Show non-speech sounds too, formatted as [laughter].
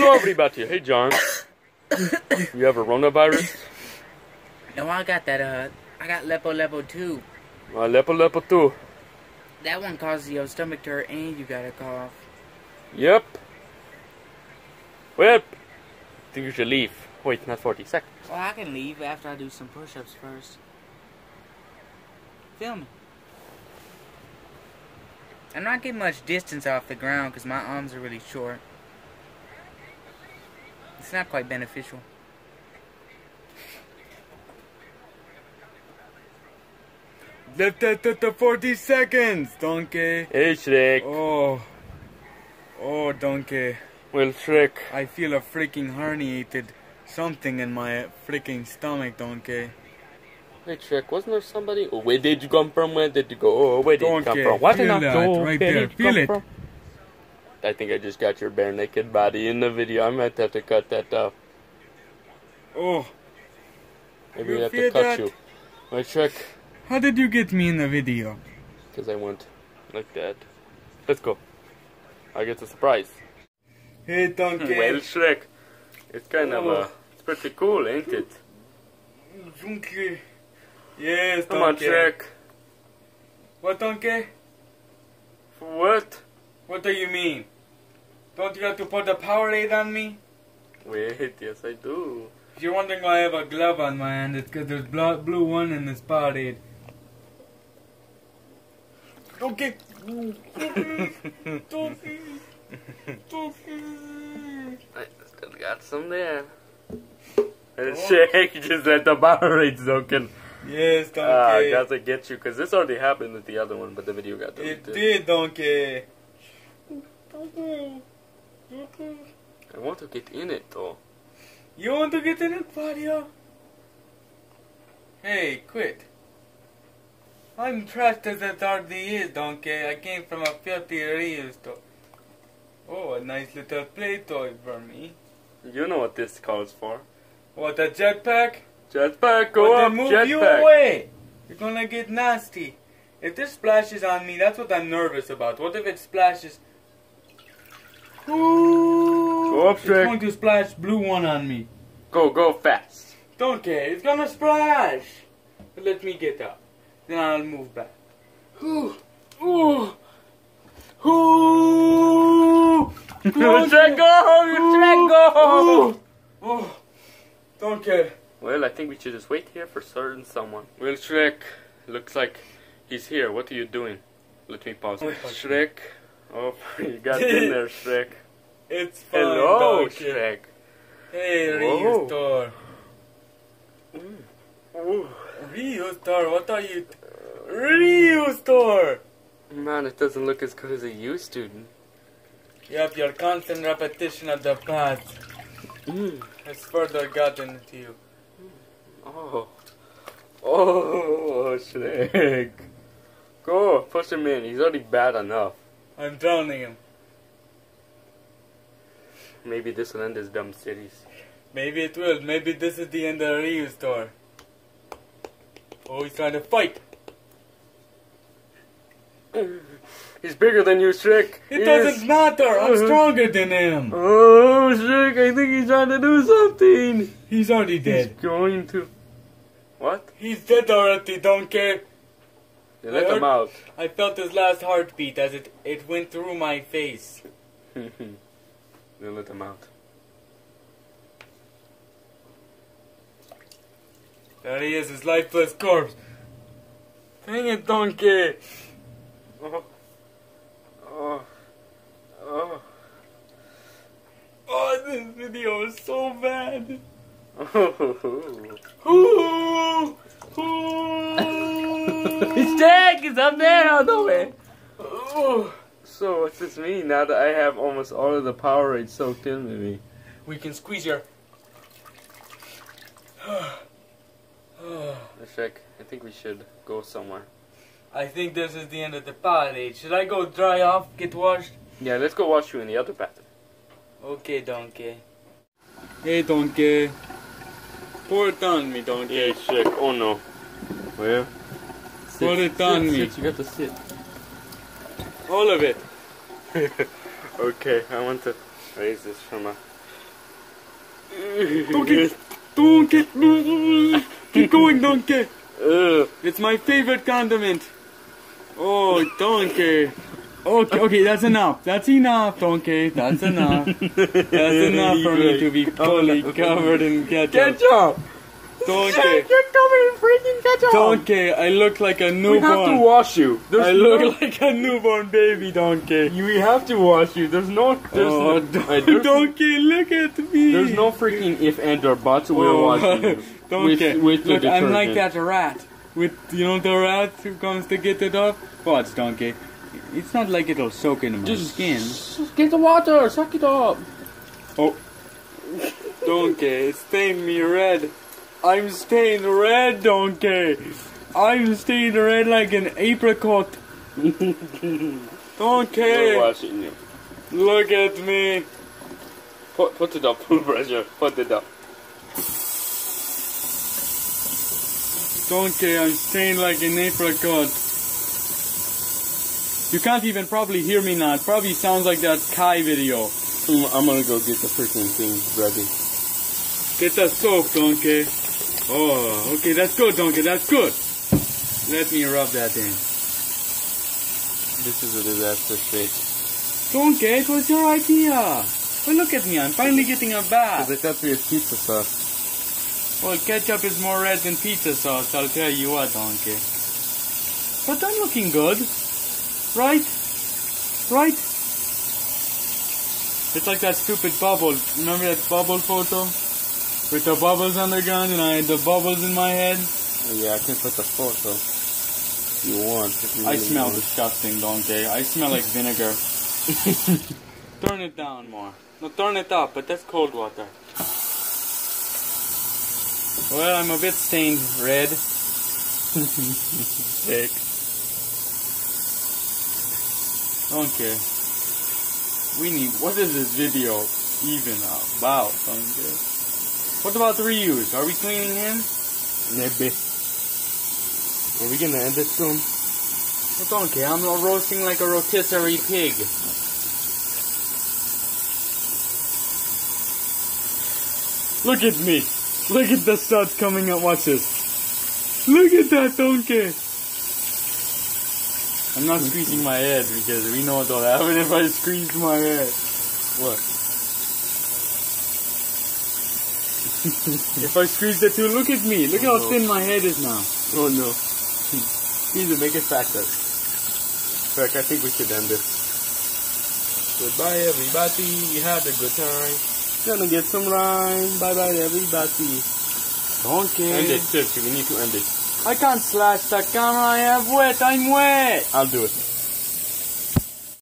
Hello, everybody. About you. Hey, John. you have a coronavirus? No, I got that, uh, I got Lepo Lepo 2. Uh, lepo lepo too. That one causes your stomach to hurt and you got a cough. Yep. Well, I think you should leave. Wait, not 40 seconds. Well, I can leave after I do some push-ups first. Film me. I'm not getting much distance off the ground because my arms are really short. It's not quite beneficial. Left at the 40 seconds, donkey. Hey, Shrek. Oh. Oh, donkey. Well, Shrek. I feel a freaking herniated something in my freaking stomach, donkey. Hey, Shrek, wasn't there somebody? Oh, where did you come from? Where did you go? Oh, where did you come from? What feel in that right there, feel it. from? I think I just got your bare naked body in the video. I might have to cut that off. Oh, Maybe You we have to cut that? you. My Shrek, how did you get me in the video? because I went like that. Let's go. I get a surprise. Hey, donkey. Well, Shrek, it's kind of Oh. uh, it's pretty cool, ain't it? Donkey. Yes, Come on, donkey. Shrek. What, donkey? What? What do you mean? Don't you have to put the Powerade on me? Wait, yes I do. If you're wondering why I have a glove on my hand, it's because there's blue one in this Powerade. Donkey. Donkey. Donkey. Donkey. I still got some there. And Shrek [laughs] just let the Powerade soaking. Yes, donkey. Ah, I got to get you, because this already happened with the other one, but the video got deleted. It did, donkey. I want to get in it, though. You want to get in it, Claudia? Hey, quit. I'm trashed as it hardly is, donkey. I came from a filthy reuse store. Oh, a nice little play toy for me. You know what this calls for. What, a jetpack? Jetpack, go well, up, move jetpack. you away. You're gonna get nasty. If this splashes on me, that's what I'm nervous about. What if it splashes? Ooh, Go up, it's going to splash blue one on me. Go, go fast. Don't care, it's gonna splash. But let me get up. Then I'll move back. Ooh, ooh, [laughs] ooh. Shrek, go! Shrek, go! Ooh. Oh, don't care. Well, I think we should just wait here for certain someone. Well, Shrek, looks like he's here. What are you doing? Let me pause. Shrek. Oh, [laughs] you got in there, [laughs] Shrek. It's fine. Hello, don't. Shrek. Hey. Ryu Store. Ooh. Ryu Store, what are you? Ryu Store. Man, it doesn't look as good as it used to. Yep, your constant repetition of the past Mm. has further gotten to you. Oh. Oh, Shrek. Go, push him in. He's already bad enough. I'm drowning him. Maybe this will end his dumb cities. Maybe it will. Maybe this is the end of the Ryu Store. Oh, he's trying to fight. [clears throat] He's bigger than you, Shrek. It He doesn't is- matter. I'm uh-huh. stronger than him. Oh, Shrek, I think he's trying to do something. He's already dead. He's going to. What? He's dead already. Don't care. You let I him heard- out. I felt his last heartbeat as it it went through my face. [laughs] they let him out. There he is, his lifeless corpse. Dang it, donkey. Oh. Oh. Oh. Oh, this video is so bad. [laughs] Oh. Ooh, ooh. He's dead! He's up there oh, on the way! Ooh. So, what's this mean now that I have almost all of the Powerade soaked into me? We can squeeze your. Shrek, [sighs] I think we should go somewhere. I think this is the end of the party. Should I go dry off, get washed? Yeah, let's go wash you in the other bathroom. Okay, donkey. Hey, donkey. Pour it on me, donkey. Hey, Shrek, oh no. Well, Put it on sit, me. Sit, you got to sit. All of it. [laughs] okay, I want to raise this from a Donkey, donkey, keep going, donkey. Ugh. It's my favorite condiment. Oh, donkey. Okay, okay, that's enough. That's enough, donkey. That's enough. [laughs] That's enough for me to be oh, fully covered in ketchup. Ketchup! Donkey, You're covered in freaking ketchup! donkey, I look like a newborn. We newborn. have to wash you. There's I look no, like a newborn baby, donkey. We have to wash you. There's no. There's oh, no. [laughs] don- Wait, there's, donkey, look at me. there's no freaking if and or buts. We're Oh, washing you. [laughs] donkey, With, with the look, I'm like that rat. With you know the rat who comes to get it off. Watch, donkey. It's not like it'll soak into my Just skin. Just get the water. Suck it up. Oh. [laughs] Donkey, it stained me red. I'm stained red, donkey. I'm stained red like an apricot. [laughs] Donkey, washing you. look at me. Put, put it up. [laughs] Full pressure. Put it up. Donkey, I'm stained like an apricot. You can't even probably hear me now. It probably sounds like that Kai video. Mm, I'm gonna go get the freaking thing ready. Get that soap, donkey. Oh, okay, that's good, donkey, that's good. Let me rub that in. This is a disaster state. Donkey, it was your idea. Well, look at me, I'm finally getting a bath. Because I thought we had pizza sauce. Well, ketchup is more red than pizza sauce, I'll tell you what, donkey. But I'm looking good. Right? Right? It's like that stupid bubble. Remember that bubble photo? With the bubbles on the ground and I had the bubbles in my head? Oh, yeah, I can put the photo. If you want. If you I really smell want. disgusting, donkey. I smell like vinegar. [laughs] turn it down more. No, turn it up, but that's cold water. Well, I'm a bit stained red. [laughs] Sick. Okay. We need. What is this video even about? Okay. What about the reuse? Are we cleaning him? Maybe. Are we gonna end it soon? Well, okay. I'm not roasting like a rotisserie pig. Look at me. Look at the studs coming up. Watch this. Look at that donkey. I'm not squeezing my head because we know what'll happen if I squeeze my head. What? If I squeeze it too, look at me. Look how Oh, no. thin my head is now. Oh no. Please make it faster. Frick, I think we should end this. Goodbye everybody, we had a good time. Gonna get some rhyme. Bye bye everybody. Donkey. End it, seriously, we need to end it. I can't slash the camera. I have wet. I'm wet. I'll do it.